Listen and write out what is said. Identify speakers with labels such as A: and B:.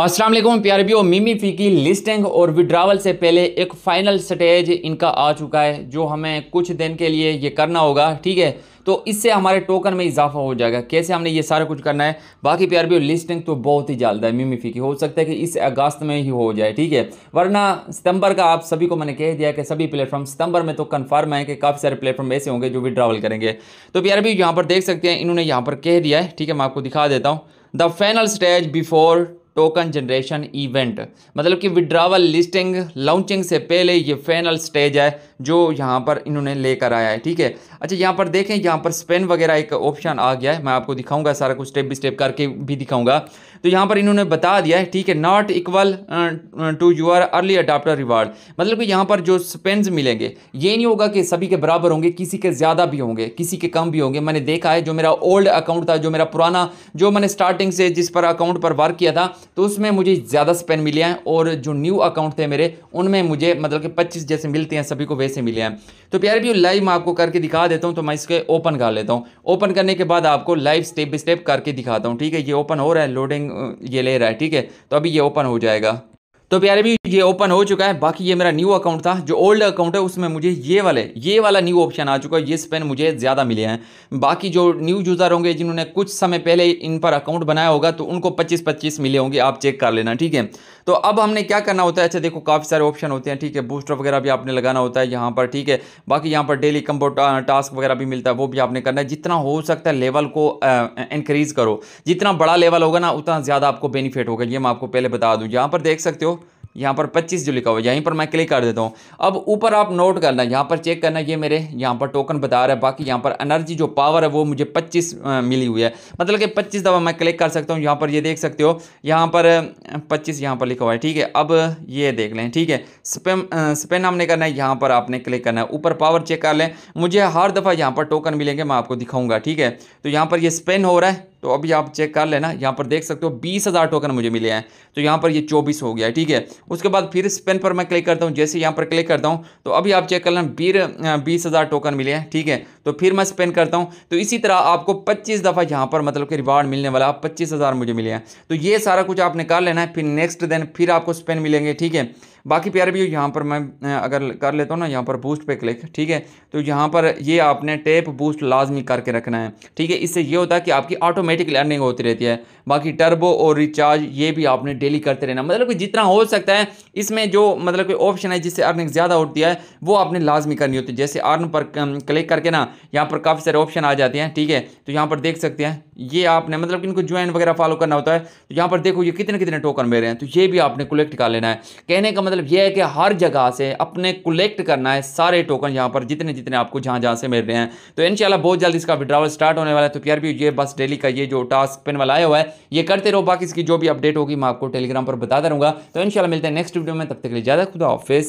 A: वालेकुम प्यारे भी मिमी फ़ी की लिस्टिंग और विड्रावल से पहले एक फ़ाइनल स्टेज इनका आ चुका है, जो हमें कुछ दिन के लिए ये करना होगा, ठीक है? तो इससे हमारे टोकन में इजाफा हो जाएगा। कैसे हमने ये सारा कुछ करना है? बाकी प्यार भी लिस्टिंग तो बहुत ही जल्द है, मिमी फ़ी की हो सकता है कि इस अगस्त में ही हो जाए, ठीक है? वरना सितंबर का आप सभी को मैंने कह दिया कि सभी प्लेटफॉर्म सितंबर में तो कन्फर्म है कि काफ़ी सारे प्लेटफॉर्म ऐसे होंगे जो विड्रावल करेंगे। तो प्यार भी यहाँ पर देख सकते हैं, इन्होंने यहाँ पर कह दिया है, ठीक है? मैं आपको दिखा देता हूँ। The final stage before token generation event मतलब कि विड्रावल लिस्टिंग लॉन्चिंग से पहले ये फाइनल स्टेज है, जो यहाँ पर इन्होंने लेकर आया है, ठीक है? अच्छा यहाँ पर देखें, यहाँ पर स्पेन वगैरह एक ऑप्शन आ गया है, मैं आपको दिखाऊँगा, सारा कुछ स्टेप बाई स्टेप करके भी दिखाऊँगा। तो यहाँ पर इन्होंने बता दिया है, ठीक है not equal to your early adopter reward मतलब कि यहाँ पर जो स्पेंस मिलेंगे, ये नहीं होगा कि सभी के बराबर होंगे, किसी के ज़्यादा भी होंगे, किसी के कम भी होंगे। मैंने देखा है, जो मेरा ओल्ड अकाउंट था, जो मेरा पुराना, जो मैंने स्टार्टिंग से जिस पर अकाउंट पर वर्क किया था तो उसमें मुझे ज़्यादा स्पेन मिले हैं और जो न्यू अकाउंट थे मेरे, उनमें मुझे मतलब कि पच्चीस जैसे मिलते हैं, सभी को वैसे मिले हैं। तो प्यारे भी लाइव मैं आपको करके दिखा देता हूँ तो मैं इसके ओपन कर लेता हूँ। ओपन करने के बाद आपको लाइव स्टेप बाई स्टेप करके दिखाता हूँ, ठीक है, ये ओपन हो रहा है लोडिंग ये ले रहा है ठीक है? तो अभी ये ओपन हो जाएगा। तो प्यारे भी, ये ओपन हो चुका है। बाकी ये मेरा न्यू अकाउंट था। जो ओल्ड अकाउंट है, उसमें मुझे ये वाले, ये वाला न्यू ऑप्शन आ चुका है। ये स्पेन मुझे ज़्यादा मिले हैं। बाकी जो न्यू यूज़र होंगे, जिन्होंने कुछ समय पहले इन पर अकाउंट बनाया होगा तो उनको 25 25 मिले होंगे। आप चेक कर लेना, ठीक है? तो अब हमने क्या करना होता है? अच्छा देखो, काफ़ी सारे ऑप्शन होते हैं, ठीक है? बूस्टर वगैरह भी आपने लगाना होता है यहाँ पर, ठीक है? बाकी यहाँ पर डेली कम्बो टास्क वगैरह भी मिलता है, वो भी आपने करना है। जितना हो सकता है लेवल को इंक्रीज़ करो। जितना बड़ा लेवल होगा ना, उतना ज़्यादा आपको बेनिफिट होगा। ये मैं आपको पहले बता दूँ। यहाँ पर देख सकते हो यहाँ पर 25 जो लिखा हुआ है, यहीं पर मैं क्लिक कर देता हूँ। अब ऊपर आप नोट करना, यहाँ पर चेक करना, ये मेरे यहाँ पर टोकन बता रहा है, बाकी यहाँ पर एनर्जी जो पावर है वो मुझे 25 मिली हुई है। मतलब कि 25 दफ़ा मैं क्लिक कर सकता हूँ, यहाँ पर ये देख सकते हो, यहाँ पर 25 यहाँ पर लिखा हुआ है, ठीक है? अब ये देख लें, ठीक है? स्पेम स्पेन हमने करना है, यहाँ पर आपने क्लिक करना है। ऊपर पावर चेक कर लें, मुझे हर दफ़ा यहाँ पर टोकन मिलेंगे, मैं आपको दिखाऊँगा, ठीक है? तो यहाँ पर ये स्पेन हो रहा है तो अभी आप चेक कर लेना, यहाँ पर देख सकते हो बीस हज़ार टोकन मुझे मिले हैं। तो यहाँ पर ये चौबीस हो गया है ठीक है? उसके बाद फिर स्पेन पर मैं क्लिक करता हूँ, जैसे यहाँ पर क्लिक करता हूँ तो अभी आप चेक कर लेना, बीर बीस हज़ार टोकन मिले हैं, ठीक है? तो फिर मैं स्पेन करता हूँ तो इसी तरह आपको पच्चीस दफ़ा यहाँ पर मतलब कि रिवार्ड मिलने वाला, पच्चीस हज़ार मुझे मिले हैं। तो ये सारा कुछ आपने कर लेना है, फिर नेक्स्ट दिन फिर आपको स्पेन मिलेंगे, ठीक है? बाकी प्यारे भी यहाँ पर मैं अगर कर लेता हूँ ना, यहाँ पर बूस्ट पे क्लिक ठीक है? तो यहाँ पर ये आपने टेप बूस्ट लाजमी करके रखना है, ठीक है? इससे ये होता है कि आपकी ऑटोमेटिक लर्निंग होती रहती है। बाकी टर्बो और रिचार्ज ये भी आपने डेली करते रहना। मतलब कि जितना हो सकता है, इसमें जो मतलब कि ऑप्शन है जिससे अर्निंग ज़्यादा होती है, वो आपने लाजमी करनी होती है। जैसे अर्न पर क्लिक करके ना, यहाँ पर काफ़ी सारे ऑप्शन आ जाते हैं, ठीक है? तो यहाँ पर देख सकते हैं ये आपने मतलब कि इनको ज्वाइन वगैरह फॉलो करना होता है तो यहाँ पर देखो ये कितने कितने टोकन मेरे हैं तो ये भी आपने कलेक्ट कर लेना है। कहने का मतलब ये है कि हर जगह से अपने कलेक्ट करना है सारे टोकन यहाँ पर, जितने जितने आपको जहाँ जहाँ से मिल रहे हैं। तो इन बहुत जल्द इसका विड्रावल स्टार्ट होने वाला है तो भी ये बस डेली का ये जो टास्क पेन वाला आया हुआ है, ये करते रहो। बाकी इसकी जो भी अपडेट होगी मैं आपको टेलीग्राम पर बताता रहूँगा। तो इन मिलते हैं नेक्स्ट वीडियो में, तब तक के लिए ज़्यादा खुदा ऑफ़िस